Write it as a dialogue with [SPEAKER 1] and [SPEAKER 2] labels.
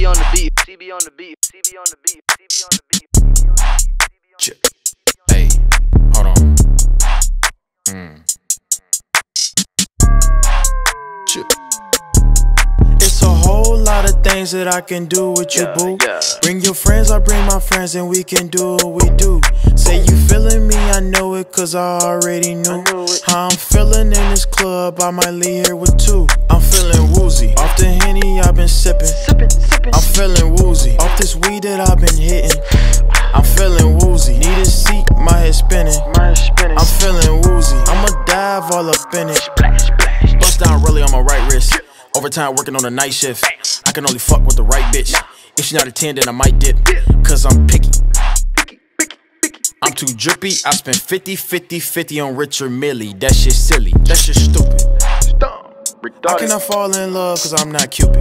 [SPEAKER 1] CB on the beat. CB on the beat. CB on the beat. CB on the beat.
[SPEAKER 2] Hey, hold on. Mm. It's a whole lot of things that I can do with you,
[SPEAKER 1] Yeah,
[SPEAKER 2] boo.
[SPEAKER 1] yeah.
[SPEAKER 2] Bring your friends, I bring my friends, and we can do what we do. Say you feeling me, I know it, cause I already knew.
[SPEAKER 1] knew.
[SPEAKER 2] How I'm feeling in this club, I might leave here with two. I'm feeling woozy. Feeling woozy. Off this weed that I've been hitting. I'm feeling woozy. Need a seat, my head spinning.
[SPEAKER 1] My spinning.
[SPEAKER 2] I'm feeling woozy. I'ma dive all up in it. Bust down really on my right wrist. Overtime working on the night shift. I can only fuck with the right bitch. If she not a 10, then I might dip. Cause I'm picky. Picky, picky, picky. I'm too drippy. I spend 50, 50, 50 on Richard Mille. That shit silly. That shit stupid.
[SPEAKER 1] Stomp.
[SPEAKER 2] How can I fall in love? Cause I'm not Cupid.